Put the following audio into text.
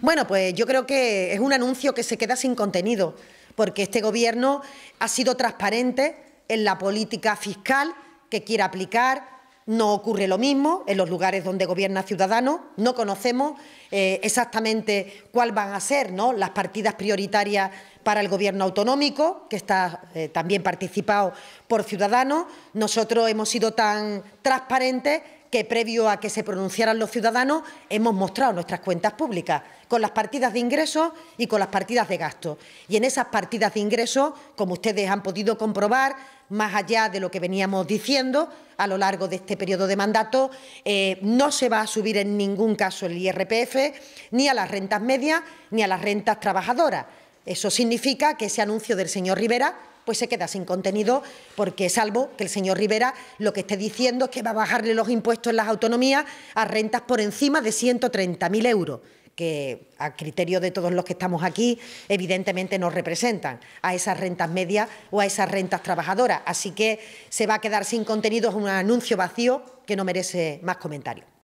Bueno, pues yo creo que es un anuncio que se queda sin contenido, porque este Gobierno ha sido transparente en la política fiscal que quiere aplicar. No ocurre lo mismo en los lugares donde gobierna Ciudadanos. No conocemos eh, exactamente cuáles van a ser ¿no? las partidas prioritarias para el Gobierno autonómico, que está eh, también participado por Ciudadanos. Nosotros hemos sido tan transparentes que previo a que se pronunciaran los ciudadanos hemos mostrado nuestras cuentas públicas con las partidas de ingresos y con las partidas de gasto. Y en esas partidas de ingresos, como ustedes han podido comprobar, más allá de lo que veníamos diciendo a lo largo de este periodo de mandato, eh, no se va a subir en ningún caso el IRPF ni a las rentas medias ni a las rentas trabajadoras. Eso significa que ese anuncio del señor Rivera pues se queda sin contenido, porque salvo que el señor Rivera lo que esté diciendo es que va a bajarle los impuestos en las autonomías a rentas por encima de 130.000 euros que a criterio de todos los que estamos aquí, evidentemente no representan a esas rentas medias o a esas rentas trabajadoras. Así que se va a quedar sin contenido, es un anuncio vacío que no merece más comentarios.